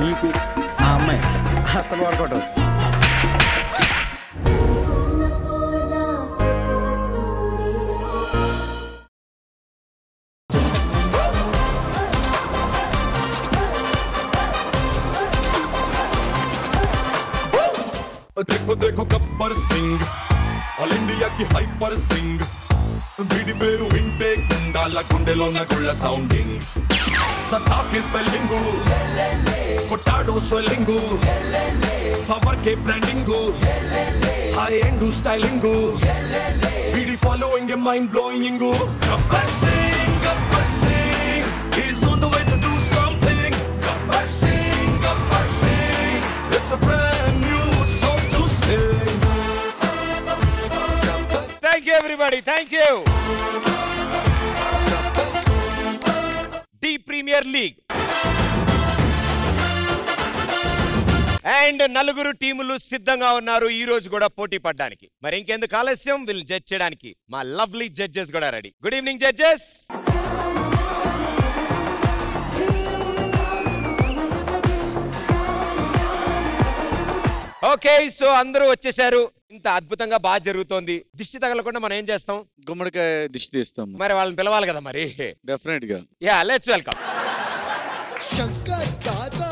నీకు ఆ అమ్మాయి అసలు వర్కౌట్ అవుతుంది देखो देखो गब्बर सिंह ఆల్ ఇండియాకి హైపర్ సింగ్ వీడి పేరు వింటే గుండాల గుండెలో నగుళ్ళ సౌండింగ్ సత్తాకి స్పెల్లింగ్ ಕೊಟ್ಟಾಡು ಸ್ವೆಲ್ಲಿಂಗು ಪವರ್ ಕೆ ಬ್ರ್ಯಾಂಡಿಂಗು ಹೈ ಎಂಡು ಸ್ಟೈಲಿಂಗು ಬಿಡಿ following a mind blowing Thank you everybody. Thank you. The Premier League. And నలుగురు టీములు సిద్ధంగా ఉన్నారు. ఈ రోజు కూడా పోటీ పడడానికి. మరి ఇంకెందుకు ఆలస్యం? వీళ్ళు జడ్జ్ చేయడానికి మా లవ్లీ జడ్జెస్ కూడా ready. Good evening judges. Okay so అందరూ వచ్చేసారు. ఇంత అద్భుతంగా బాగా జరుగుతోంది. దిష్టి తగలకుండా మనం ఏం చేస్తాం? గుమ్మడికాయ దిష్టి తీస్తాం. మరి వాళ్ళని పిలవాలి కదా మరి. డెఫినెట్గా. Yeah let's welcome Shankar Dada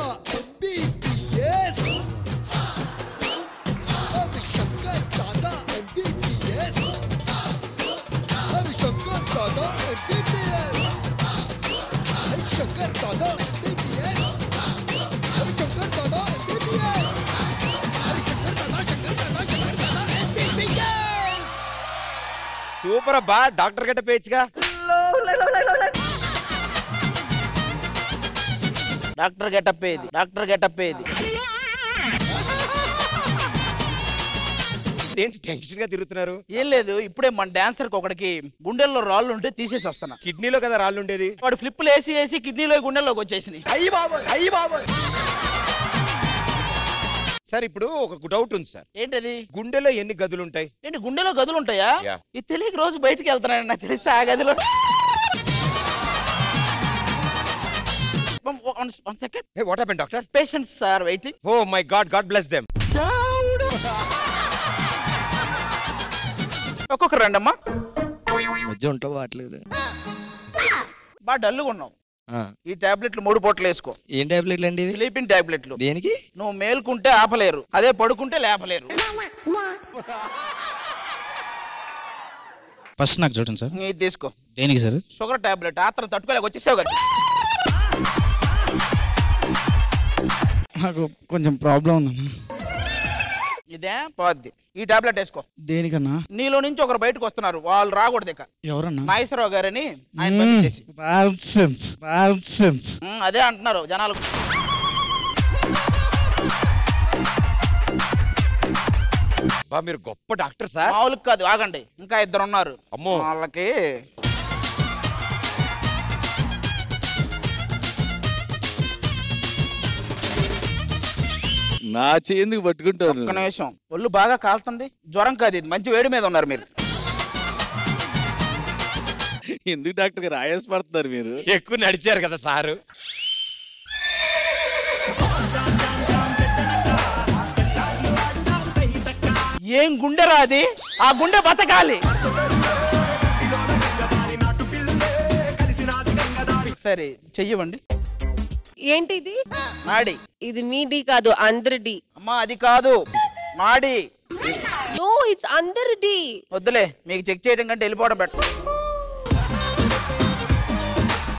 super అబ్బా. డాక్టర్ గట్ట పేచ్గా డాక్టర్ గెటప్ ఏది డాక్టర్ గెటప్ ఏది ఏంటి టెన్షన్గా తిరుగుతున్నారు? ఏం లేదు ఇప్పుడే మన డాన్సర్ ఒకడికి గుండెల్లో రాళ్ళు ఉంటే తీసేసి వస్తున్నా. కిడ్నీలో కదా రాళ్ళు ఉండేది. వాడు ఫ్లిప్పులు వేసి వేసి కిడ్నీలో గుండెల్లోకి వచ్చేసినాయి. అయ్యి బాబోయ్ అయ్యి బాబోయ్. సార్ ఇప్పుడు ఒక డౌట్ ఉంది సార్. ఏంటది? గుండెలో ఎన్ని గదులు ఉంటాయి ఏంటి గుండెలో గదులు ఉంటాయా Yeah. ఇది తెలియక రోజు బయటికి వెళ్తున్నాను నాకు తెలిస్తే ఆ గదిలో one second. Hey what happen doctor patients are waiting oh my god god bless them ఒక్కొక్క రండమ్మా. మధ్య ఉంటా బాగా డల్లుగా ఉన్నావు. ఈ టాబ్లెట్లు మూడు పూటలు వేసుకో. ఏం టాబ్లెట్లు అండి స్లీపింగ్ టాబ్లెట్లు. దేనికి? నువ్వు మేల్కుంటే ఆపలేరు అదే పడుకుంటే లేపలేరు. ఫస్ట్ నాకు చూడండి సార్. ఇది తీసుకో. దేనికి సార్ షుగర్ టాబ్లెట్ ఆత్రం తట్టుకోలేక వచ్చేసావు కదా. నాకు కొంచెం ప్రాబ్లం ఉందన్న ఇదే? పోద్ది. ఈ టాబ్లెట్ వేసుకో. దేనికన్నా? నీలో నుంచి ఒకరు బయటకు వస్తున్నారు. వాళ్ళు రాకూడదు ఇక. ఎవరన్నా? నాగేశ్వరరావు గారని ఆయన ఉమ్, అదే అంటున్నారు జనాలు. బా మీరు గొప్ప డాక్టర్ సార్. మామూలు కాదు ఆగండి. ఇంకా ఇద్దరు ఉన్నారు అమ్మో. వాళ్ళకి నా చేందుకు పట్టుకుంటాను ఒక్క నిమిషం. ఒళ్ళు బాగా కాలుతుంది. జ్వరం కాదు ఇది. మంచి వేడి మీద ఉన్నారు మీరు. ఎందుకు డాక్టర్ గారు ఆయాస పడుతున్నారు మీరు? ఎక్కువ నడిచారు కదా సారు. ఏం గుండె రాది ఆ గుండె బతకాలి. సరే చెయ్యవండి. ఏంటి ఇది నాడి ఇది మీ డి కాదు అందరి డి అమ్మా అది కాదు. నాడి నో ఇట్స్ అందరి డి వద్దులే మీకు చెక్ చేయడం కంటే వెళ్ళిపోవడం బెటర్.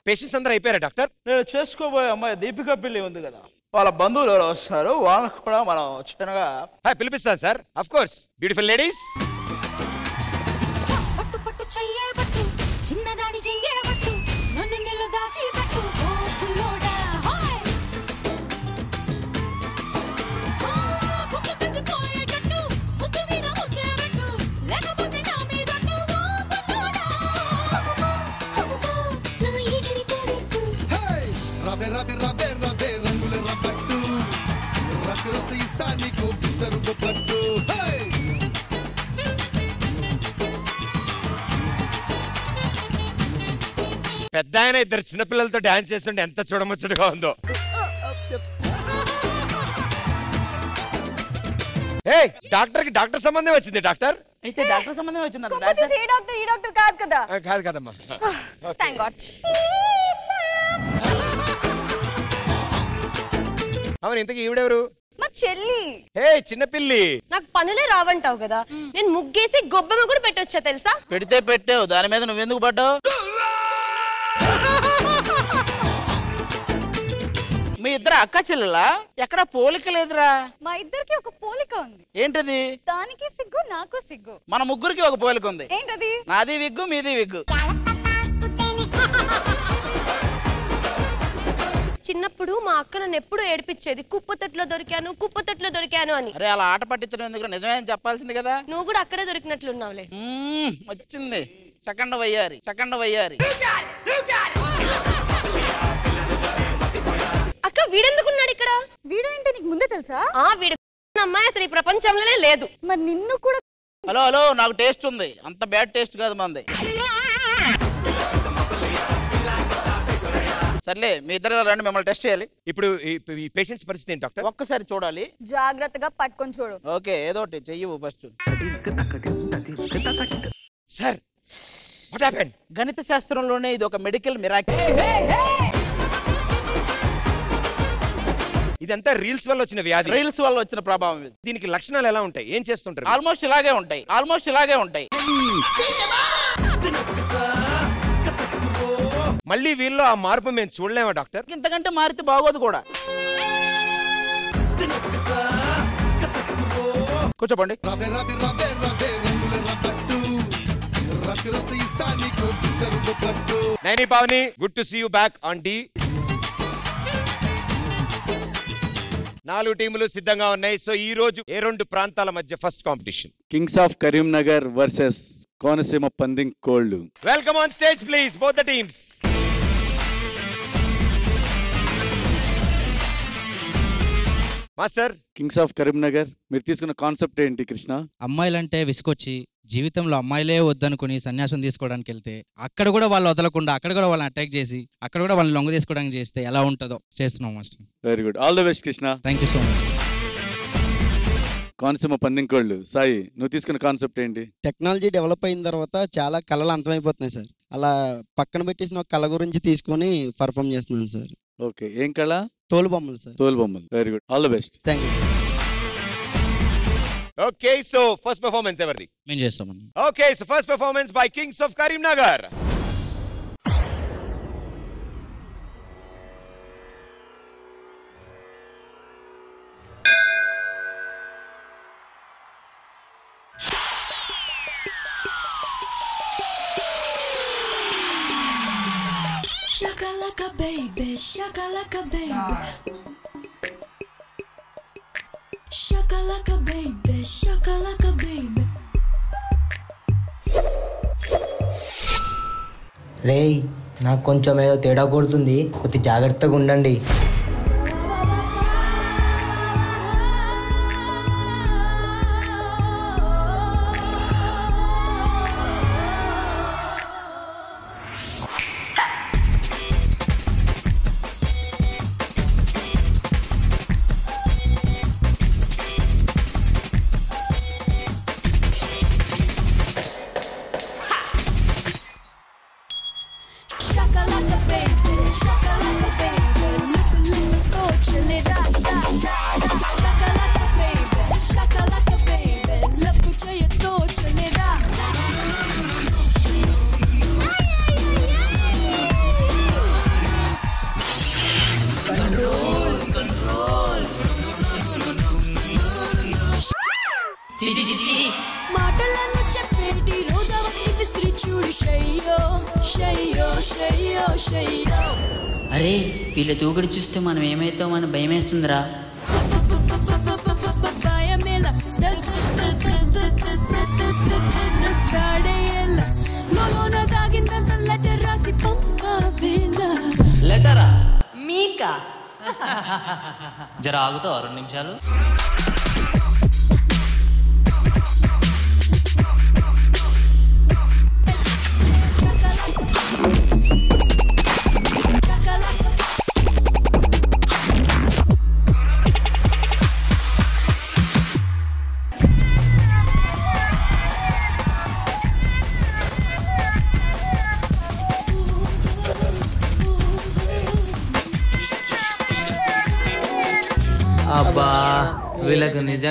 పేషెంట్స్ అందరూ అయిపోయారా డాక్టర్? నేను చేసుకోబోయే అమ్మాయి దీపికా పెళ్ళి ఉంది కదా. వాళ్ళ బంధువులు ఎవరో వస్తారు వాళ్ళకి కూడా మనం చిన్నగా పిలిపిస్తాను sir. Of course beautiful ladies పెద్ద ఆయన ఇద్దరు చిన్నపిల్లలతో డాన్స్ చేస్తుంటే ఎంత చూడముచ్చటగా ఉందో. ఏ డాక్టర్కి డాక్టర్ సంబంధం వచ్చింది డాక్టర్? అయితే డాక్టర్ సంబంధం వచ్చింది? డాక్టర్? ఈ డాక్టర్ కాదు కదా. కాదు కదమ్మా. థ్యాంక్ గాడ్ అవును ఇంతకీ ఈవిడెవరు? మా చెల్లి. హే చిన్నపిల్లి. నాకు పనులే రావంటావు కదా. నేను ముగ్గేసి గొబ్బెమ్మ కూడా పెట్టొచ్చా తెలుసా? పెడితే పెట్టావు దాని మీద నువ్వెందుకు పడ్డావు? మీ ఇద్దరు అక్క చెల్లెలా? ఎక్కడ పోలిక లేదురా. మా ఇద్దరికి ఒక పోలిక ఉంది. ఏంటది? దానికి సిగ్గు నాకు సిగ్గు. మన ముగ్గురికి ఒక పోలిక ఉంది. ఏంటది? నాది విగ్గు మీది విగ్గు. చిన్నప్పుడు మా అక్క నన్ను ఎప్పుడు ఏడిపించేది కుప్పతట్లో దొరికాను కుప్పతట్లో దొరికాను అని. అరే అలా ఆట పట్టించడం ఎందుకు నిజమే అని చెప్పాల్సింది కదా. నువ్వు కూడా అక్కడే దొరికినట్లున్నావులే. మ్మ్, వచ్చింది. సెకండ్ వయ్యారి సెకండ్ వయ్యారి. అక్క వీడెందుకున్నాడు ఇక్కడ? వీడేంటి నీకు ముందే తెలుసా? ఆ వీడు అమ్మాయి అసలు ఈ ప్రపంచంలోనే లేదు. మరి నిన్ను కూడా హలో హలో నాకు టేస్ట్ ఉంది. అంత బ్యాడ్ టేస్ట్ కాదు మంది. సర్లే మీ ఇద్దరు రండి మిమ్మల్ని టెస్ట్ చేయాలి. ఇప్పుడు ఈ- ఈ పేషెంట్స్ పరిస్థితి ఏంటి డాక్టర్? ఒక్కసారి చూడాలి. జాగ్రత్తగా పట్టుకొని చూడు. ఓకే ఏదో ఒకటి చెయ్యి ఫస్ట్. సార్ వాట్ హ్యాపెండ్ గణిత శాస్త్రంలోనే ఇది ఒక మెడికల్ మిరాకిల్. ఇదంతా రీల్స్ వల్ల వచ్చిన వ్యాధి. రీల్స్ వల్ల వచ్చిన ప్రభావం ఇది. దీనికి లక్షణాలు ఎలా ఉంటాయి? ఏం చేస్తుంటారు? ఆల్మోస్ట్ ఇలాగే ఉంటాయి. ఆల్మోస్ట్ ఇలాగే ఉంటాయి. మళ్ళీ వీళ్ళు ఆ మార్పు మేము చూడలేమా డాక్టర్? ఇంతకంటే మారితే బాగోదు కూడా. కూర్చోపండి. Naini Pavani good to see you back on the నాలుగు టీములు సిద్ధంగా ఉన్నాయి. సో ఈ రోజు ఏ రెండు ప్రాంతాల మధ్య first competition? Kings of Karimnagar versus Konaseema పందింగ్ కోళ్ళు. Welcome on stage please both the teams master. Kings of Karimnagar మీరు తీసుకున్న కాన్సెప్ట్ ఏంటి కృష్ణ? అమ్మాయిలంటే విసుకొచ్చి జీవితంలో అమ్మాయిలే వద్దనుకుని సన్యాసం తీసుకోవడానికి వెళ్తే అక్కడ కూడా వాళ్ళు వదలకుండా అక్కడ కూడా వాళ్ళని అటాక్ చేసి అక్కడ కూడా వాళ్ళని లొంగ తీసుకోవడానికి చేస్తే ఎలా ఉంటుందో చేస్తున్నాం master. Very good all the best Krishna. Thank you so much Konaseema పందింగ్ కోళ్ళు సాయి నువ్వు తీసుకున్న కాన్సెప్ట్ ఏంటి? టెక్నాలజీ డెవలప్ అయిన తర్వాత చాలా కళలు అంతమైపోతున్నాయి సార్. అలా పక్కన పెట్టేసిన ఒక కళ గురించి తీసుకొని పర్ఫామ్ చేస్తున్నాను సార్. ఓకే. ఏం కళ? తోలు బొమ్మలు సార్. తోలు బొమ్మలు. Very good all the best thank you okay so first performance ఎవరిది? మేము చేస్తామని okay so first performance by Kings of Karimnagar baby, shakalaka baby. Shakalaka baby, shakalaka baby. రేయ్ నాకు కొంచెం ఏదో తేడా కొడుతుంది కొద్ది జాగ్రత్తగా ఉండండి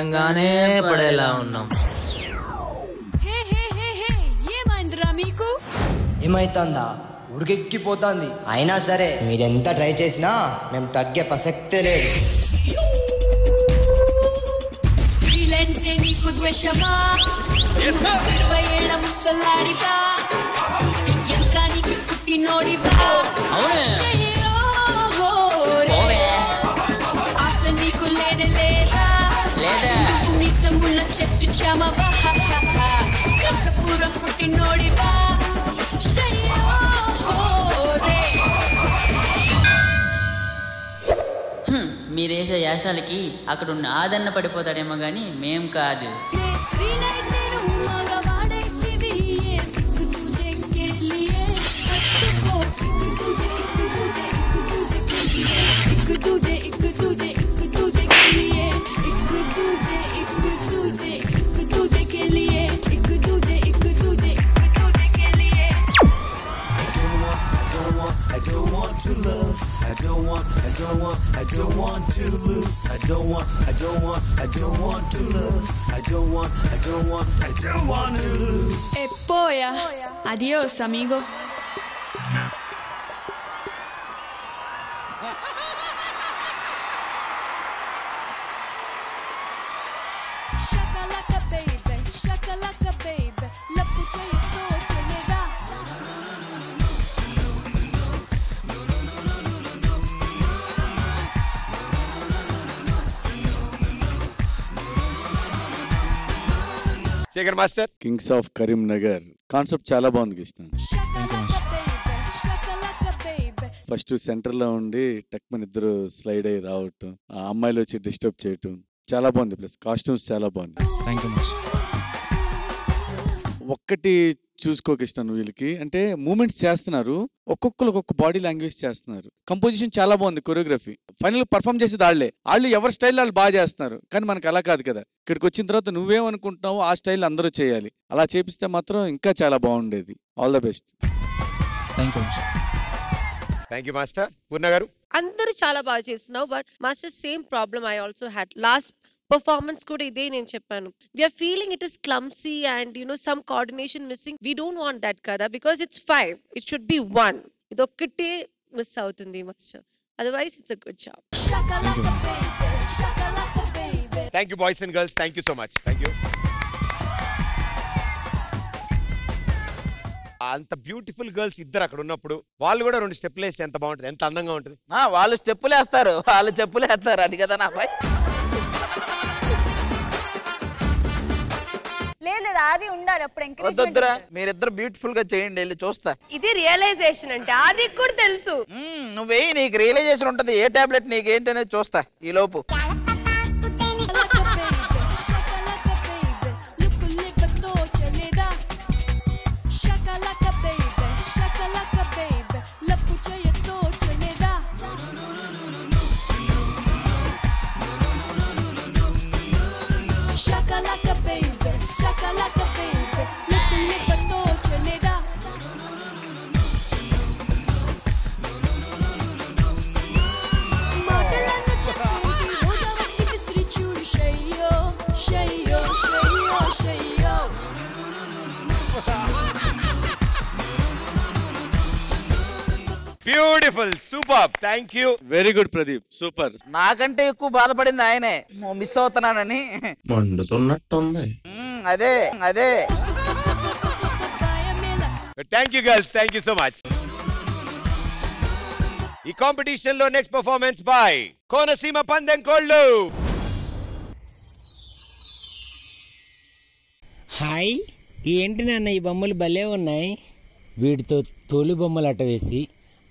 నిజంగానే పడేలా ఉన్నాం. హే హే హే హే ఏమైందిరా మీకు? ఏమైతుందా? ఉడికెక్కిపోతుంది. అయినా సరే మీరెంత ట్రై చేసినా మేము తగ్గే ప్రసక్తే లేదు. స్త్రీలంటే నీకు ద్వేషమా? ఇరవై ఏళ్ళ ముసలాడివా? యంత్రానికి పుట్టినోడివా? చెట్టు చామవా కృష్ణపురం పుట్టినోడివా మీరేసే యాసాలకి అక్కడ ఉన్న ఆదరణ పడిపోతాడేమో కానీ మేం కాదు don't want, I don't want to lose. I don't want, I don't want, I don't want to lose. I don't want, I don't want, I don't want to lose. E poi, eh, adios amigo. Shekhar master Kings of Karimnagar concept చాలా బాగుంది Krishna. First సెంటర్లో ఉండి టక్ మన ఇద్దరు slide అయ్యి రావటం ఆ అమ్మాయిలు వచ్చి డిస్టర్బ్ చేయటం చాలా బాగుంది ప్లస్ కాస్ట్యూమ్స్ చాలా బాగుంది. ఒక్కటి చూసుకోక ఇష్టం వీళ్ళకి. అంటే మూమెంట్స్ చేస్తున్నారు. ఒక్కొక్కరు ఒక్కొక్క బాడీ లాంగ్వేజ్ చేస్తున్నారు. కంపోజిషన్ చాలా బాగుంది కొరియోగ్రఫీ. ఫైనల్ పర్ఫామ్ చేసేది వాళ్ళే వాళ్ళు ఎవరి స్టైల్ వాళ్ళు బాగా చేస్తున్నారు. కానీ మనకు అలా కాదు కదా. ఇక్కడికి వచ్చిన తర్వాత నువ్వేమనుకుంటున్నావో ఆ స్టైల్ అందరూ చేయాలి. అలా చేపిస్తే మాత్రం ఇంకా చాలా బాగుండేది. All the best thank you thank you master Purna గారు? అందరూ చాలా బాగా చేస్తున్నావు but master same problem I also had last performance కూడా ఇదే నేను చెప్పాను. We're feeling it is clumsy and you know some coordination missing we don't want that కదా because it's five it should be one ఇది ఒక్కటే miss అవుతుంది master otherwise it's a good job. Thank you boys and girls thank you so much thank you అంత beautiful girls ఇద్దరు అక్కడ ఉన్నప్పుడు వాళ్ళు కూడా రెండు స్టెప్లు వేస్తే ఎంత బాగుంటుంది ఎంత అందంగా ఉంటుంది? ఆ, వాళ్ళు స్టెప్పులు వేస్తారు. వాళ్ళు చెప్పులు వేస్తారు. అది కదా నా అబ్బాయి లేదు లేదు అది ఉండాలి అప్పుడు ఎంకరేజ్మెంట్ వద్దొద్దురా మీరిద్దరు బ్యూటిఫుల్గా చేయండి వెళ్ళి చూస్తా. ఇది రియలైజేషన్ అంటే అది కూడా తెలుసు. మ్మ్, నువ్వేయి నీకు రియలైజేషన్ ఉంటది ఏ టాబ్లెట్ నీకు ఏంటి అనేది చూస్తా ఈ లోపు. Beautiful super thank you very good Pradeep super నాకంటే ఎక్కువ బాధపడింది ఆయనే. మిస్ అవుతున్నానని. మండుతున్నట్టుంది అదే అదే. Thank you girls thank you so much ఈ కాంపిటీషన్లో నెక్స్ట్ పర్ఫార్మెన్స్ బై కోనసీమ పందెం కోళ్ళు హాయ్ ఏంటి నాన్న ఈ బొమ్మలు భలే ఉన్నాయి? వీటితో తోలు బొమ్మలు అట్ట వేసి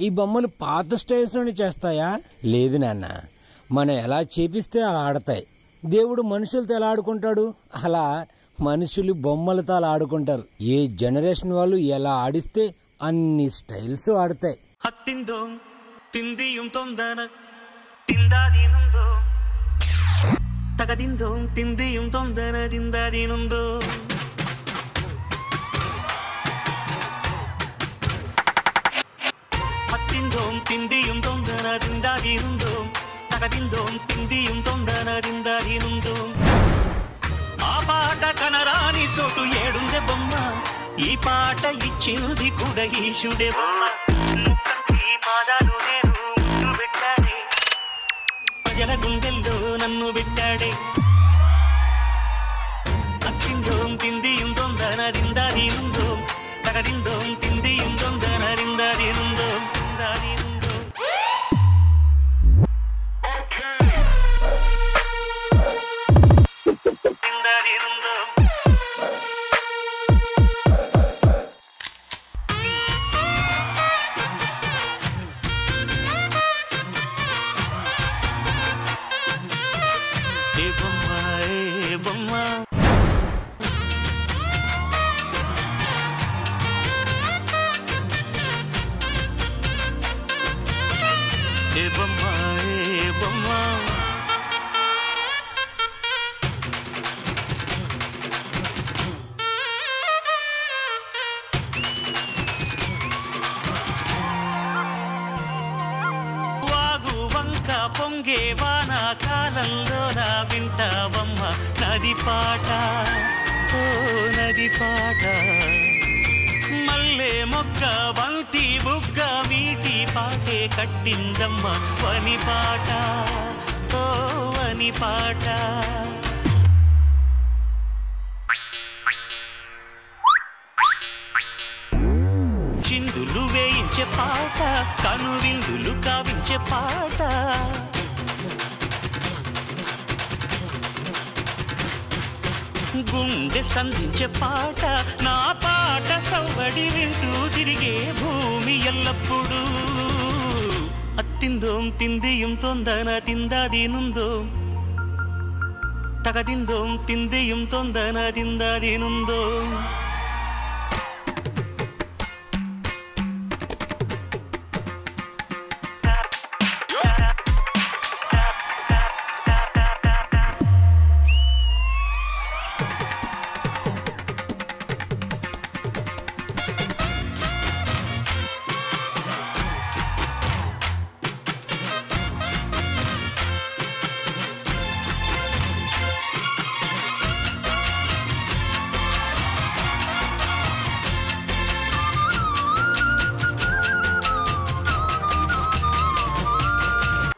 ఈ బొమ్మలు పాత స్టైల్స్లోనే చేస్తాయా? లేదు నాన్న. మనం ఎలా చేపిస్తే అలా ఆడతాయి. దేవుడు మనుషులతో ఎలా ఆడుకుంటాడు? అలా మనుషులు బొమ్మలతో అలా ఆడుకుంటారు. ఏ జనరేషన్ వాళ్ళు ఎలా ఆడిస్తే అన్ని స్టైల్స్ ఆడతాయి. తగదిందో తిందియం తొందర తిందాదీనుందో. திந்தியும் தொந்தனதிந்தாகிருந்தோம் தகதிந்தோம் திந்தியும் தொந்தனதிந்தாகிருந்தோம் ఆ పాట కనరాని చోటు ఏడుందే బొమ్మ. ఈ పాట ఇచ్చింది కూడా ఈశుడే బొమ్మ. పాదాలు నేను పెట్టాడే ప్రజల గుండెల్లో నన్ను పెట్టాడే. అక్కిందో తింది ఇందో ఉందు దిందో పొంగే వాన కాలంలో నా వింటావమ్మ నది పాట. ఓ నది పాట. మల్లె మొక్క బంతి బుగ్గ వీటి పాటే కట్టిందమ్మ వని పాట. ఓ వని పాట. వేయించే పాట కను విందులు కావించే పాట. గుండె సంధించే పాట నా పాట సవ్వడి వింటూ తిరిగే భూమి ఎల్లప్పుడూ. అత్తిందోం తిందియం తొందన తిందాదీనుందో. తగదిందోం తిందియం తొందన తిందాదీనుందో.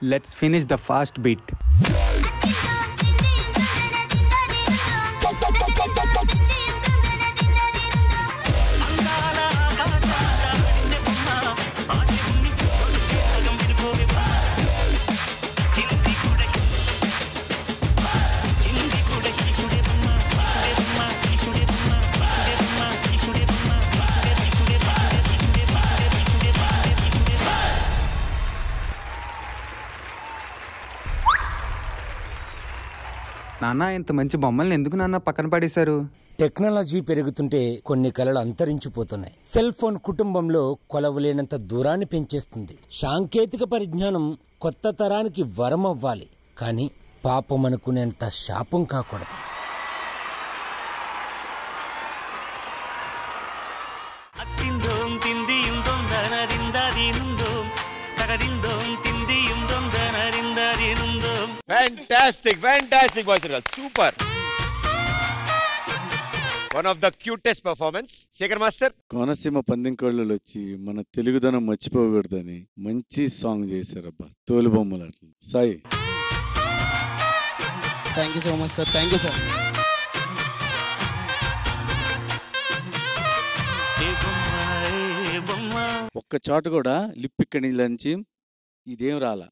Let's finish the fast beat. నాన్న ఇంత మంచి బొమ్మల్ని ఎందుకు నాన్న పక్కన పడేశారు? టెక్నాలజీ పెరుగుతుంటే కొన్ని కళలు అంతరించిపోతున్నాయి. సెల్ ఫోన్ కుటుంబంలో కొలవలేనంత దూరాన్ని పెంచేస్తుంది. సాంకేతిక పరిజ్ఞానం కొత్త తరానికి వరం అవ్వాలి కానీ పాపం అనుకునేంత శాపం కాకూడదు. Fantastic fantastic boys and super one of the cutest performance Shekhar master Konaseema పందెంకోళ్ళు వచ్చి మన తెలుగుదనం మర్చిపోకూడదని మంచి సాంగ్ చేశారబ్బా. తోలు బొమ్మలాటలు Sai. Thank you so much sir thank you sir ఒక్క చోట కూడా లిప్ ఇక్కడి నుంచి ఇదేం రాలా.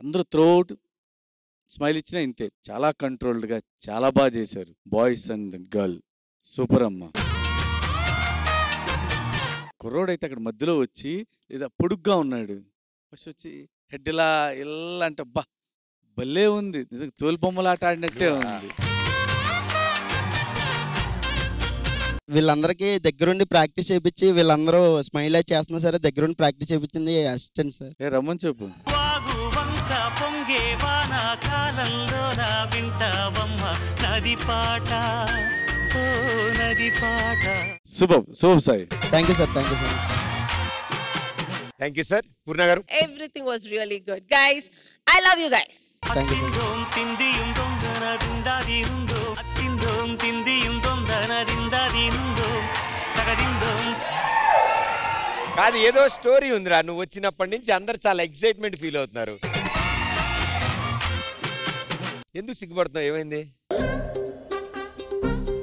అందరూ త్రోట్ స్మైల్ ఇచ్చినా ఇంతే. చాలా కంట్రోల్డ్గా చాలా బాగా చేశారు. Boys and girl. సూపర్ అమ్మ. కుర్రోడైతే అక్కడ మధ్యలో వచ్చి లేదా పొడుగ్గా ఉన్నాడు. ఫస్ట్ వచ్చి హెడ్ ఇలా ఇలా అంటే బా భలే ఉంది. నిజంగా తోలు బొమ్మలు ఆట ఆడినట్టే ఉంది. వీళ్ళందరికీ దగ్గరుండి ప్రాక్టీస్ చేయించి వీళ్ళందరూ స్మైల్ అయి చేస్తున్నా సరే దగ్గరుండి ప్రాక్టీస్ చేయించింది అసిస్టెంట్ సార్. ఏ రమ్మని చెప్పు. వానా కాలంలో నా వింటావమ్మ? నది పాట. ఓ నది పాట. శుభం శుభం Sai. Thank you sir thank you sir thank you sir Purna గారు everything was really good guys I love you guys కాదు ఏదో స్టోరీ ఉందిరా. నువ్వు వచ్చినప్పటి నుంచి అందరు చాలా ఎక్సైట్మెంట్ ఫీల్ అవుతున్నారు. ఎందుకు సిగ్గుపడుతున్నావు? ఏమైంది?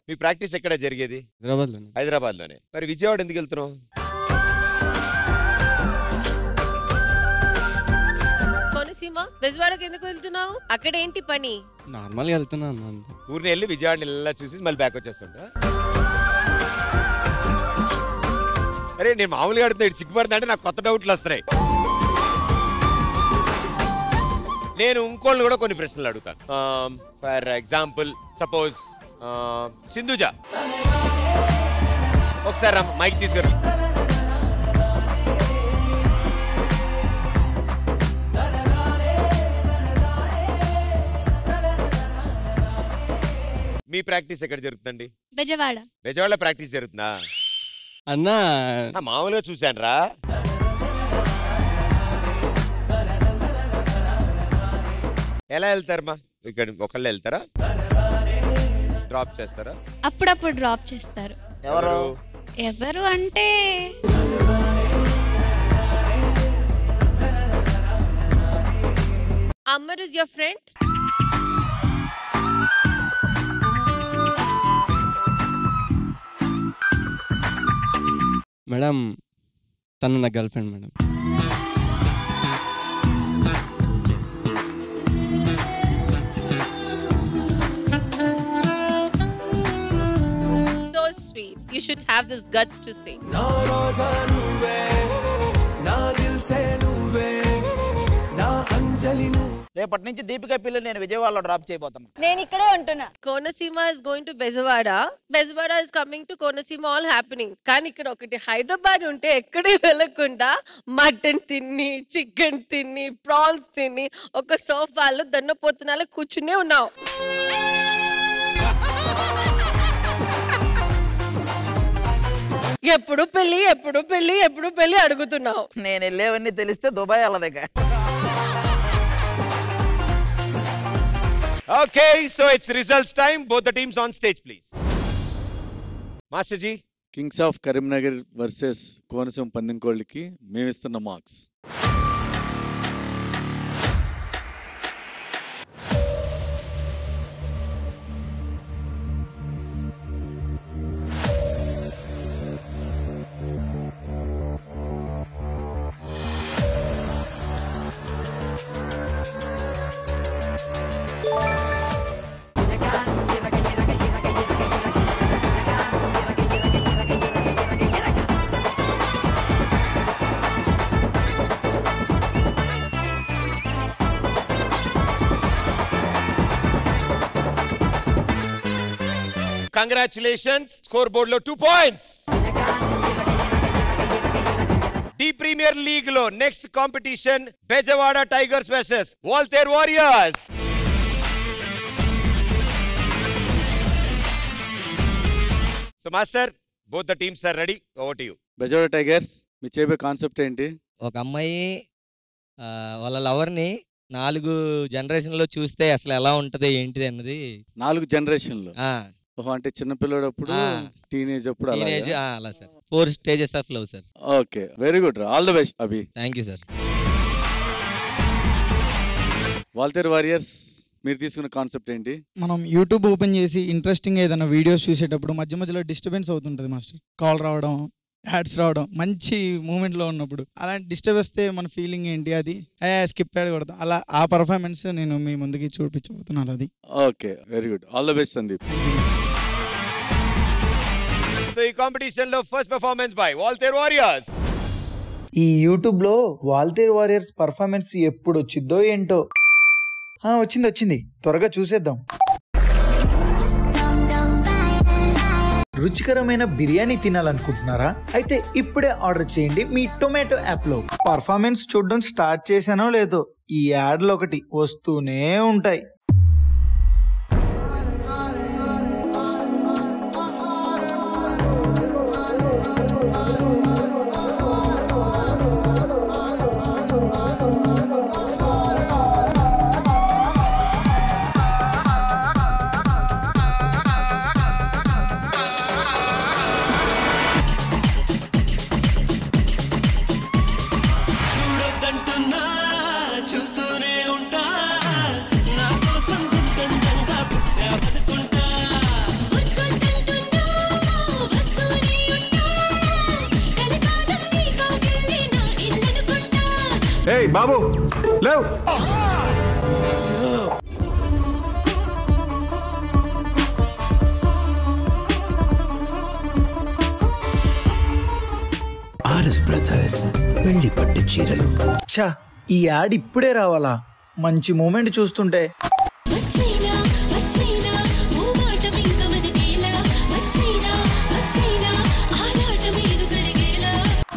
మీ ప్రాక్టీస్ ఎక్కడ జరిగేది? హైదరాబాద్ హైదరాబాద్లోనే మరి విజయవాడ ఎందుకు వెళ్తున్నావు? కోనసీమ బెజవాడకి ఎందుకు వెళ్తున్నావు? అక్కడ ఏంటి పని? నార్మల్గా వెళ్తున్నాను అంతే. ఊరిని వెళ్ళి విజయవాడ ఇలా చూసి మళ్ళీ బ్యాక్ వచ్చేస్తుంటా? అరే నేను మామూలుగా అడుగుతున్నా ఇటు నాకు కొత్త డౌట్లు వస్తున్నాయి. నేను ఇంకోళ్ళు కూడా కొన్ని ప్రశ్నలు అడుగుతాను. For example suppose Sindhuja. ఒకసారి మైక్ తీసుకురా. మీ ప్రాక్టీస్ ఎక్కడ జరుగుతుందండి? బెజవాడ. బెజవాడలో ప్రాక్టీస్ జరుగుతుందా? అన్నా. మామూలుగా చూశాను రా ఎలా వెళ్తారమ్మా ఇక్కడ ఒకళ్ళు వెళ్తారా? డ్రాప్ చేస్తారా? అప్పుడప్పుడు డ్రాప్ చేస్తారు. ఎవరు? ఎవరు అంటే Ammar is your friend. Madam తను నా girl friend madam. Sweet you should have this guts to say నా రోజా నువ్వే నా దిల్సే నువ్వే నా అంజలి నువ్వు. రేపటి నుంచి దీపిక పిల్లి నేను విజయవాడలో డ్రాప్ చేయబోతున్నా. నేను ఇక్కడే ఉంటున్నా. Konaseema is going to Bezawada. Bezawada is coming to Konaseema all happening కానీ ఇక్కడ ఒకటి హైదరాబాద్ ఉంటే ఎక్కడికి వెళ్ళకుండా మటన్ తిని చికెన్ తిని ప్రాన్స్ తిని ఒక సోఫాలో దన్నపోతునాలో కూర్చునే ఉన్నావు. ఎప్పుడు పెళ్ళి ఎప్పుడు పెళ్ళి ఎప్పుడు పెళ్ళి అడుగుతున్నావు. నేను వెళ్ళేవన్నీ తెలిస్తే Dubai వెళ్ళదగ్గ okay so it's results time both the teams on stage please master ji Kings of Karimnagar versus Konaseema పందెంకోళ్ళకి మేము ఇస్తున్న మార్క్స్ కంగ్రాచులేషన్స్ స్కోర్ బోర్డ్లో టూ పాయింట్స్ డి ప్రీమియర్ లీగ్లో next competition Bezawada Tigers versus Waltair Warriors so master both the teams are ready over to you Bezawada Tigers మీ చెప్పే concept ఏంటి? ఒక అమ్మాయి ఆ, వాళ్ళ లవర్ని నాలుగు జనరేషన్లో చూస్తే అసలు ఎలా ఉంటది ఏంటిది అన్నది నాలుగు జనరేషన్లు ఆ, ఓహో అంటే ఆ. టీనేజ్ అప్పుడు టీనేజ్ ఆ, అలా sir. Four stages of love sir okay. Very good all the best Abhi. Thank you sir Waltair Warriors మీరు తీసుకున్న కాన్సెప్ట్ ఏంటి? మనం యూట్యూబ్ ఓపెన్ చేసి ఇంట్రెస్టింగ్ ఏదైనా వీడియోస్ చూసేటప్పుడు మధ్య మధ్యలో డిస్టర్బెన్స్ అవుతుంటుంది మాస్టర్ కాల్ రావడం యాడ్స్ రావడం మంచి మూమెంట్లో ఉన్నప్పుడు. అలాంటి డిస్టర్బ్ వస్తే మన ఫీలింగ్ ఏంటి అది? స్కిప్ యాడ్ కొడతాం. అలా ఆ పర్ఫార్మెన్స్ నేను మీ ముందుకి చూపించబోతున్నాను అది. Okay very good all the best Sandeep. So ఈ కాంపిటీషన్లో first performance by Waltair Warriors ఈ యూట్యూబ్లో వాల్తేర్ వారియర్స్ పర్ఫార్మెన్స్ ఎప్పుడు వచ్చిందో ఏంటో? ఆ, వచ్చింది వచ్చింది. త్వరగా చూసేద్దాం. రుచికరమైన బిర్యానీ తినాలనుకుంటున్నారా? అయితే ఇప్పుడే ఆర్డర్ చేయండి మీ టొమాటో యాప్లో పర్ఫార్మెన్స్ చూడడం స్టార్ట్ చేశానో లేదో ఈ యాడ్లు ఒకటి వస్తూనే ఉంటాయి. చీరలు. ఛా ఈ యాడ్ ఇప్పుడే రావాలా? మంచి మూమెంట్ చూస్తుంటే.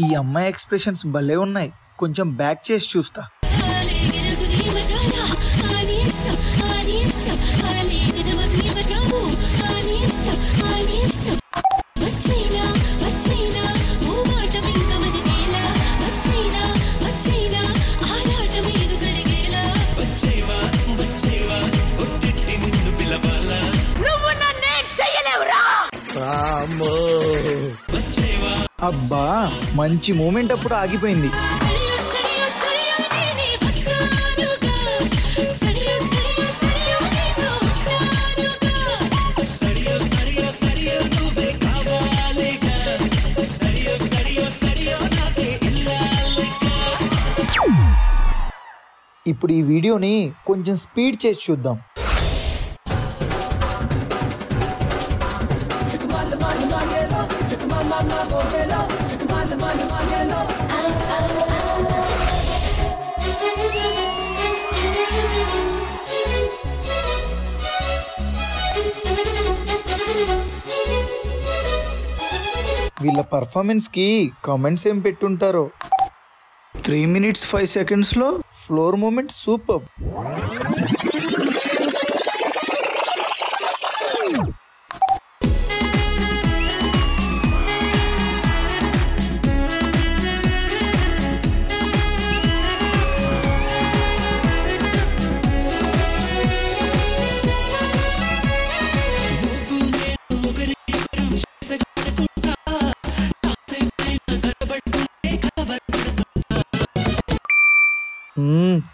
ఈ అమ్మాయి ఎక్స్ప్రెషన్స్ భలే ఉన్నాయి. కొంచెం బ్యాక్ చేసి చూస్తా. అబ్బా మంచి మూమెంట్ అప్పుడు ఆగిపోయింది. ఇప్పుడు ఈ వీడియోని కొంచెం స్పీడ్ చేసి చూద్దాం. వీళ్ళ పర్ఫార్మెన్స్కి కామెంట్స్ ఏం పెట్టుంటారో? త్రీ మినిట్స్ ఫైవ్ సెకండ్స్లో ఫ్లోర్ మూమెంట్ సూపర్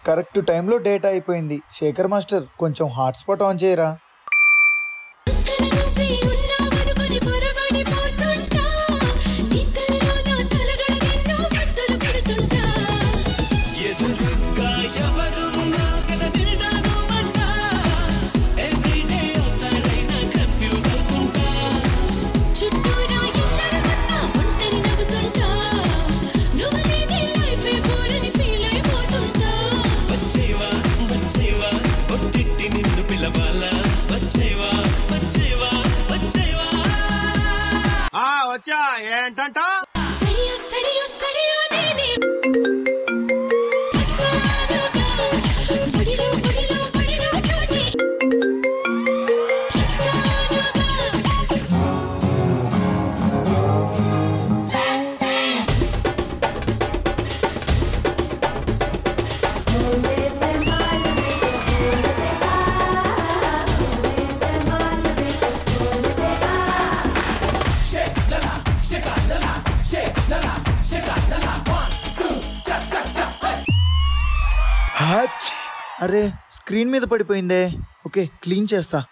కరెక్ట్ టైంలో డేటా అయిపోయింది. శేఖర్ మాస్టర్ కొంచెం హాట్స్పాట్ ఆన్ చేయరా? వచ్చా ఏంటంట అరే స్క్రీన్ మీద పడిపోయిందే. ఓకే క్లీన్ చేస్తా.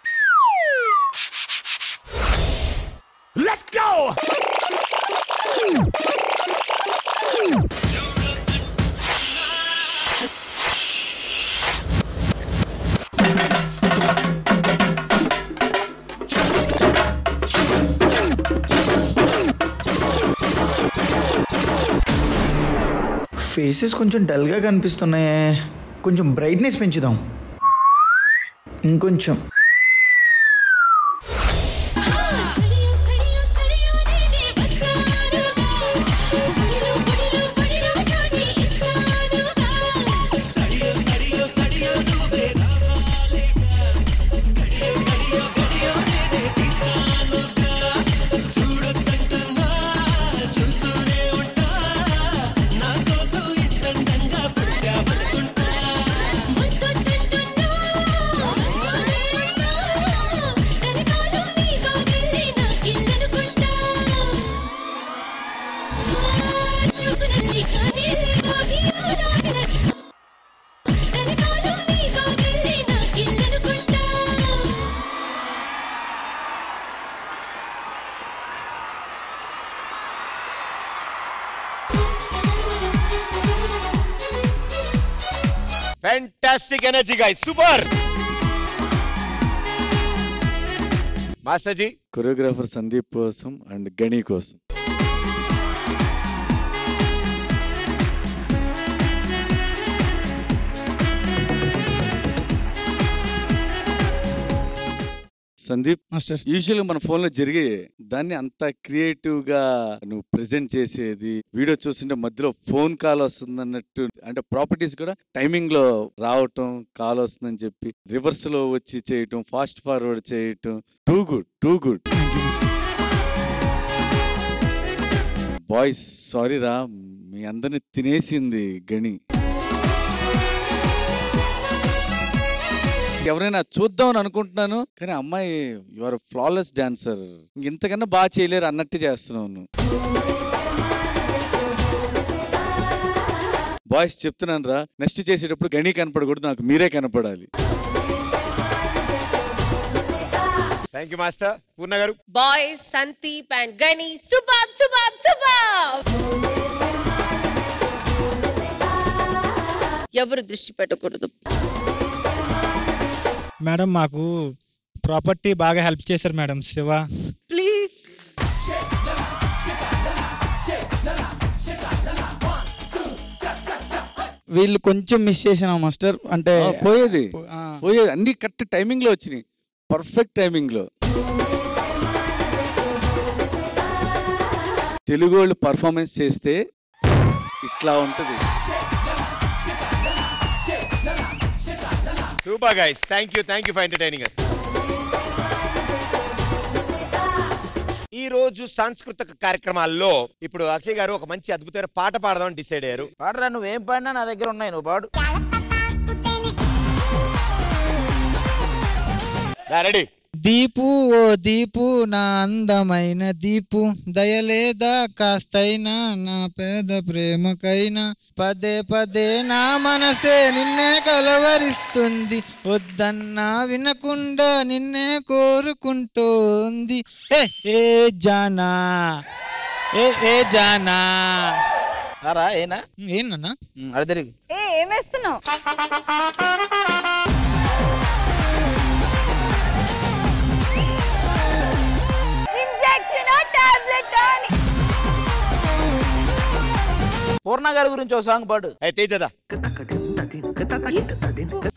లెట్స్ గో ఫేసెస్ కొంచెం డల్గా కనిపిస్తున్నాయే. కొంచెం బ్రైట్నెస్ పెంచుదాం. ఇంకొంచెం. Fantastic energy guy super master ji choreographer Sandeep కోసం అండ్ గణి కోసం. సందీప్ మాస్టర్. యూజువల్ మన ఫోన్లో జరిగే దాన్ని అంత క్రియేటివ్గా నువ్వు ప్రెజెంట్ చేసేది వీడియో చూస్తుంటే మధ్యలో ఫోన్ కాల్ వస్తుంది అన్నట్టు అంటే ప్రాపర్టీస్ కూడా టైమింగ్లో రావటం కాల్ వస్తుందని చెప్పి రివర్స్లో వచ్చి చేయటం ఫాస్ట్ ఫార్వర్డ్ చేయటం too good too good. Boys sorry రా మీ అందరిని తినేసింది గణి ఎవరైనా చూద్దామని అనుకుంటున్నాను. కానీ అమ్మాయి యువర్ ఫ్లాలెస్ డాన్సర్ ఇంతకన్నా బాగా చేయలేరు అన్నట్టు చేస్తున్నావు నువ్వు. బాయ్స్ చెప్తున్నాను రా నెక్స్ట్ చేసేటప్పుడు గణి కనపడకూడదు నాకు మీరే కనపడాలి. థ్యాంక్ యూ మాస్టర్ పూర్ణ గారు బాయ్స్ సందీప్ అండ్ గని సుబాబ్ సుబాబ్ సుబాబ్ ఎవరు దృష్టి పెట్టకూడదు. మేడం మాకు ప్రాపర్టీ బాగా హెల్ప్ చేశారు మేడం శివ. ప్లీజ్. వీళ్ళు కొంచెం మిస్ చేసిన మాస్టర్. అంటే పోయేది. పోయేది. అన్ని కరెక్ట్ టైమింగ్లో వచ్చినాయి. పర్ఫెక్ట్ టైమింగ్లో. తెలుగు వాళ్ళు పర్ఫార్మెన్స్ చేస్తే ఇట్లా ఉంటది. Super guys thank you thank you for entertaining us ఈ రోజు సాంస్కృతిక కార్యక్రమాల్లో ఇప్పుడు అక్షయ్ గారు ఒక మంచి అద్భుతమైన పాట పాడదామని డిసైడ్ అయ్యారు. పాడరా నువ్వేం పాడినా నా దగ్గర ఉన్నాయి నువ్వు పాడు. రెడీ. దీపు ఓ దీపు నా అందమైన దీపు. దయలేదా కాస్తైనా నా పేద ప్రేమకైనా. పదే పదే నా మనసే నిన్నే కలవరిస్తుంది. వద్దన్నా వినకుండా నిన్నే కోరుకుంటోంది. ఏ ఏ జానా. ఏ ఏ జానా. రా ఏనా? ఏనన్నా అది తిరిగి ఏ ఏమేస్తున్నావు పూర్ణ గారి గురించి ఒక సాంగ్ పాడు.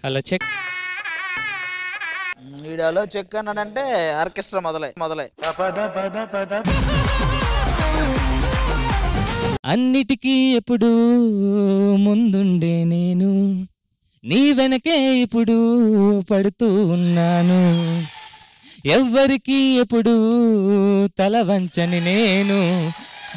Hello check. వీడియోలో చెక్ అన్నాడంటే ఆర్కెస్ట్రా మొదలై మొదలై. అన్నిటికీ ఎప్పుడు ముందుండే నేను. నీ వెనకే ఇప్పుడు పడుతూ ఉన్నాను. ఎవ్వరికి ఎప్పుడు తల వంచని నేను.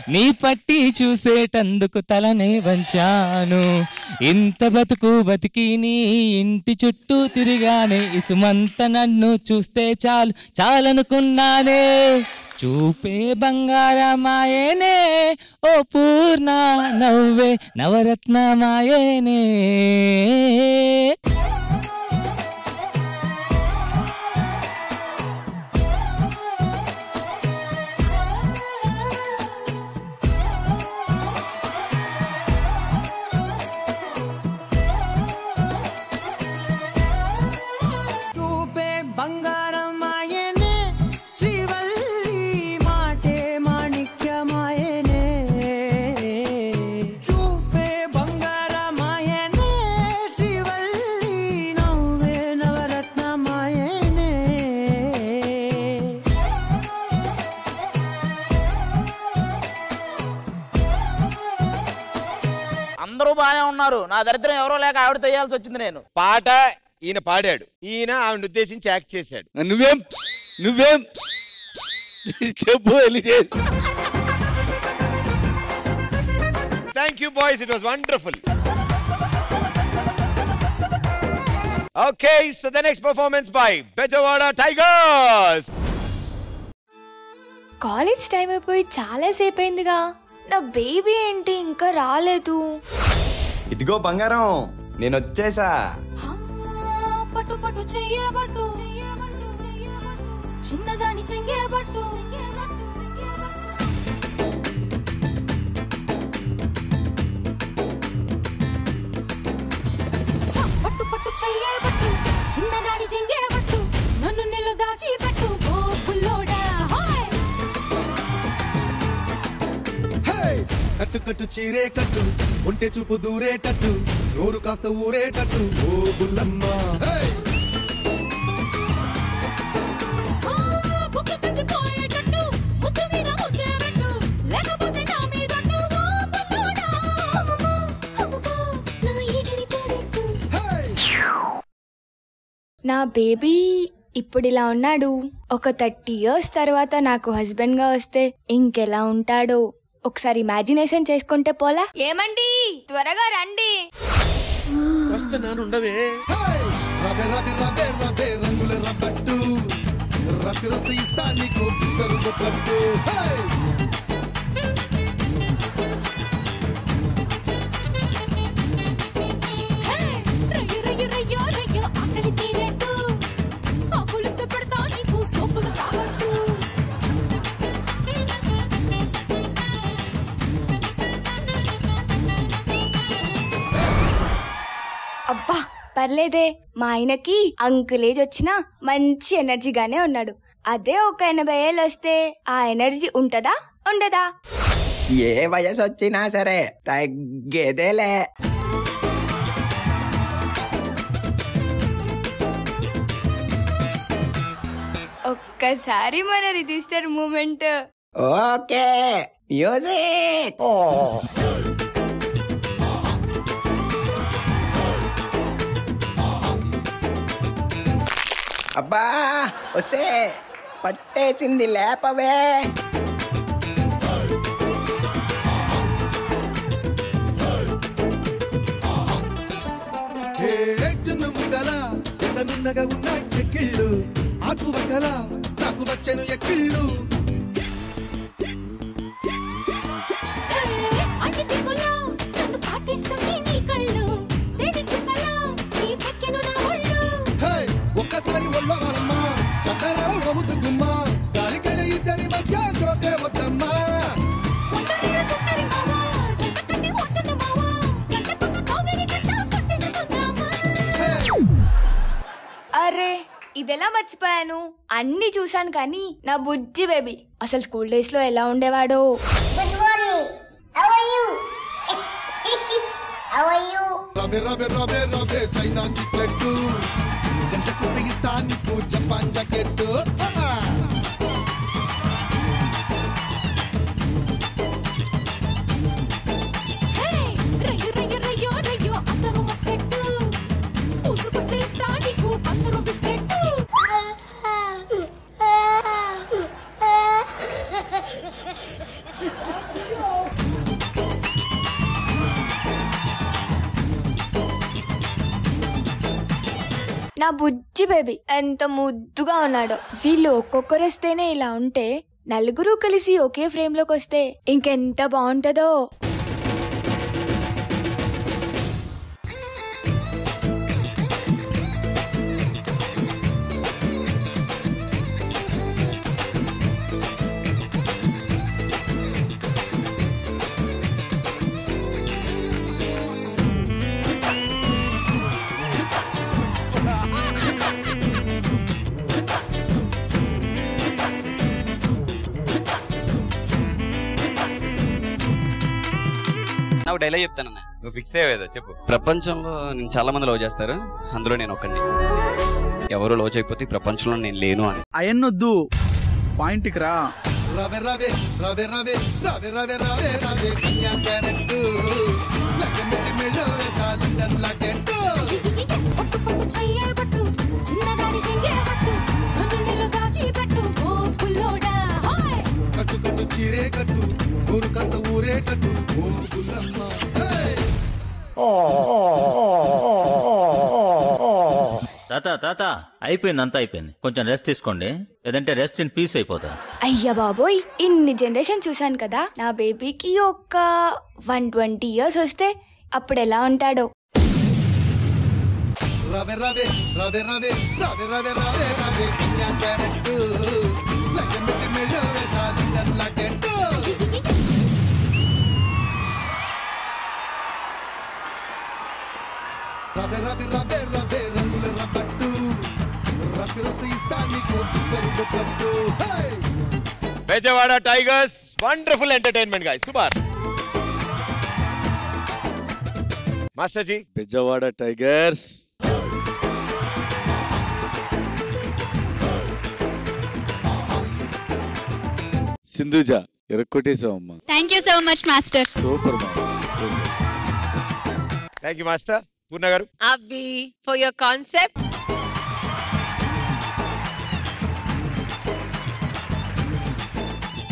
నీ పట్టి చూసేటందుకు తలనే వంచాను. ఇంత బతుకు బతికి నీ ఇంటి చుట్టూ తిరిగానే ఇసుమంత నన్ను చూస్తే చాలు చాలనుకున్నానే. చూపే బంగారమాయనే ఓ పూర్ణ నవ్వే నవరత్నమాయనే ఉన్నారు. నా దరిద్రం ఎవరో లేక ఆవిడ తెయ్యాల్సి వచ్చింది నేను. పాట ఈయన పాడాడు. ఈయన ఆవిడ ఉద్దేశించి యాక్ట్ చేశాడు. నువ్వేం? నువ్వేం? చెప్పు వెళ్ళి చేసి thank you boys it was wonderful okay so the next performance by Bezawada Tigers college time అయిపోయి చాలా సేపు అయిందిగా. నా బేబీ ఏంటి? ఇంకా రాలేదు. ఇదిగో బంగారం నేను వచ్చేసా. పట్టు పట్టు చెయ్యబట్టు చిన్నదాని చెంగేబట్టు పట్టు. పట్టు చెయ్యబట్టు చిన్నదాని చెంగేబట్టు నన్ను నిల్లు దాచిపెట్టు. గోపుల్లోడ కట్టు కట్టు చీరే కట్టు. ఉంటే చూపు దూరేటట్టు. నోరు కాస్త ఊరేటట్టు. ఓ బుల్లమ్మ. నా బేబీ ఇప్పుడు ఇలా ఉన్నాడు. ఒక థర్టీ ఇయర్స్ తర్వాత నాకు హస్బెండ్గా వస్తే ఇంకెలా ఉంటాడో. ఒకసారి ఇమాజినేషన్ చేసుకుంటే పోలా? ఏమండి? త్వరగా రండి. వస్తున్నానుండవే రవే రవే రవే రవే రంగుల రబ్బట్టు రతి రసి ఇస్తా నీకు బిస్తరు పట్టు పర్లేదే మా ఆయనకి అంకుల్ ఏజ్ వచ్చినా మంచి ఎనర్జీగానే ఉన్నాడు. అదే ఒక ఎనభై ఏళ్ళు వస్తే ఆ ఎనర్జీ ఉంటదా? ఉండదా? ఏ వయసు వచ్చినా సరే తగ్గేదేలే. ఒక్కసారి మన రిజిస్టర్ మూమెంట్. Okay music. అబ్బా వసే పట్టేసింది లేపవే. హే ఉన్నాయి చెక్కిళ్ళు. ఆకు వక్కల నాకు వచ్చెను ఎక్కిళ్ళు. మర్చిపోయాను. అన్ని చూశాను కానీ నా బుజ్జి బేబీ అసలు స్కూల్ డేస్లో ఎలా ఉండేవాడో. చైనా జపాన్ జాకెట్టు నా బుజ్జి బేబీ ఎంత ముద్దుగా ఉన్నాడో. వీళ్ళు ఒక్కొక్కరు వస్తేనే ఇలా ఉంటే నలుగురు కలిసి ఒకే ఫ్రేమ్లోకి వస్తే ఇంకెంత బాగుంటుందో డైలాగ్ చెప్తానన్న? నువ్వు ఫిక్స్ అయ్యేదా చెప్పు. ప్రపంచంలో నేను చాలా మంది లవ్ చేస్తారు అందులో నేను ఒక్కడిని. ఎవరు లవ్ చేయకపోతే ఈ ప్రపంచంలో నేను లేను అని. అయన్నొద్దు. పాయింట్కి రా. రవే రవే రవే రవే రవే రవే రవే రవే కన్యా క్యారెట్టు. లగ్గమెట్టి పట్టు పట్టు చెయ్యే పట్టు చిన్నదాని చెంగే పట్టు నన్ను నిన్ను దాచిపెట్టు ఓ పుల్లోడా హాయ్ కట్టు కట్టు చీరే కట్టు. ఊరు కాస్త ఊరేటట్టు. ఓ గుల్లమ్మ. తాత తాత అయిపోయింది అంతా అయిపోయింది. కొంచెం రెస్ట్ తీసుకోండి. లేదంటే రెస్ట్ ఇన్ పీస్ అయిపోతా. అయ్యా బాబోయ్ ఇన్ని జనరేషన్ చూశాను కదా. నా బేబీకి ఒక వన్ ట్వంటీ ఇయర్స్ వస్తే అప్పుడు ఎలా ఉంటాడో. రవే రవే రవే రవే రవే రవే రవే రవే క్యారెట్ రవే రవే రవే రవే రంగుల రబ్బట్టు రక్కి రస్తే ఇస్తా నీకు ఇద్దరు పట్టు Bezawada Tigers wonderful entertainment guy super master ji. Bezawada Tigers. Sindhuja ఎరక్కొట్టేసావమ్మా. Thank you so much master super. Thank you master Purna గారు. అబ్బి ఫర్ యువర్ కాన్సెప్ట్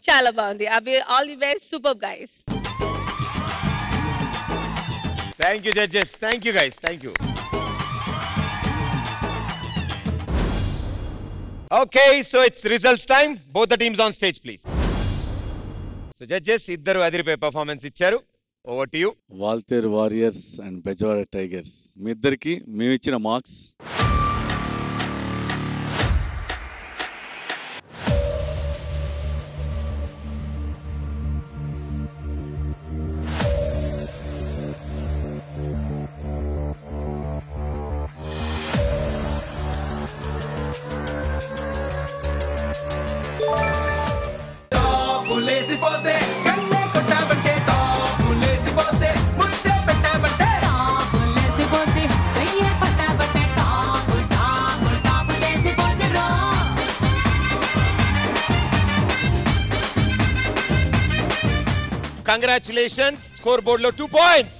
చాలా బాగుంది. Abbi all the best super guys thank you judges thank you guys thank you okay so it's results time both the teams on stage please so judges ఇద్దరు అదిరిపోయే performance ఇచ్చారు. Over to you Waltair Warriors and Bezawada Tigers మీ ఇద్దరికి మేము ఇచ్చిన marks. Congratulations score బోర్డ్లో two points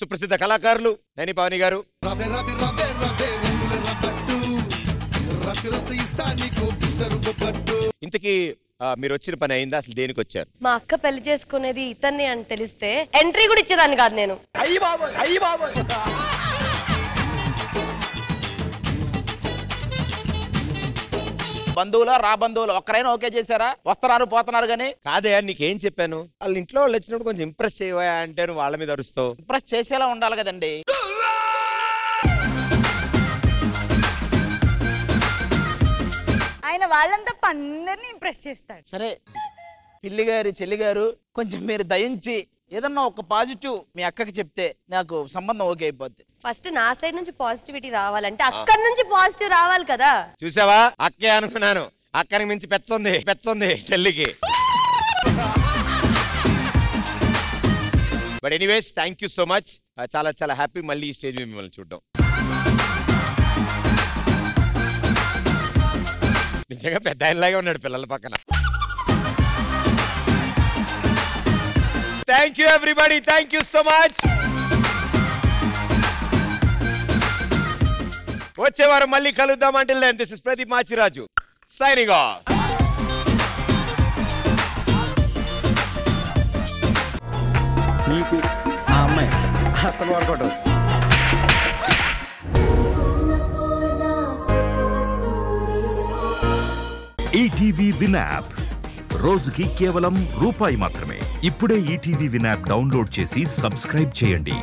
సుప్రసిద్ధ కళాకారులు నైని పావని గారు. ఇంతకీ మీరు వచ్చిన పని అయిందా? అసలు దేనికి వచ్చారు? మా అక్క పెళ్ళి చేసుకునేది ఇతన్ని అని తెలిస్తే ఎంట్రీ కూడా ఇచ్చేదాన్ని కాదు నేను. అయ్యి బాబు అయ్యి బాబు బంధువులా రా బంధువులు ఒక్కరైనా ఓకే చేశారా? వస్తున్నారు పోతున్నారు కానీ కాదే నీకేం చెప్పాను? వాళ్ళ ఇంట్లో వాళ్ళు వచ్చినప్పుడు కొంచెం ఇంప్రెస్ చేయవా అంటే నువ్వు వాళ్ళ మీద అరుస్తావు. ఇంప్రెస్ చేసేలా ఉండాలి కదండి. ఆయన వాళ్ళంతా అందరినీ ఇంప్రెస్ చేస్తాడు. సరే పిల్లి గారి చెల్లి గారు కొంచెం మీరు దయించి ఏదన్నా ఒక పాజిటివ్ మీ అక్కకి చెప్తే నాకు సంబంధం ఓకే అయిపోద్ది. ఫస్ట్ నా సైడ్ నుంచి పాజిటివిటీ రావాలంటే అక్కడి నుంచి పాజిటివ్ రావాలి కదా. చూసావా? అక్కే అనుకున్నాను. అక్కని మించి పెచ్చుంది పెచ్చుంది చెల్లికి. But anyways thank you so much చాలా చాలా హ్యాపీ మళ్ళీ ఈ స్టేజ్ మిమ్మల్ని చూడడం. నిజంగా పెద్ద ఆయనలాగే ఉన్నాడు పిల్లల పక్కన. Thank you everybody thank you so much వచ్చే వారం మళ్ళీ కలుద్దాం. అంటే this is Pradeep Machiraju signing off నీకు ఆ అమ్మాయి అసలు వర్కౌట్ ఈటీవీ విన్ యాప్ రోజుకి కేవలం రూపాయి మాత్రమే. ఇప్పుడే ఈటీవీ విన్ యాప్ డౌన్లోడ్ చేసి సబ్స్క్రైబ్ చేయండి.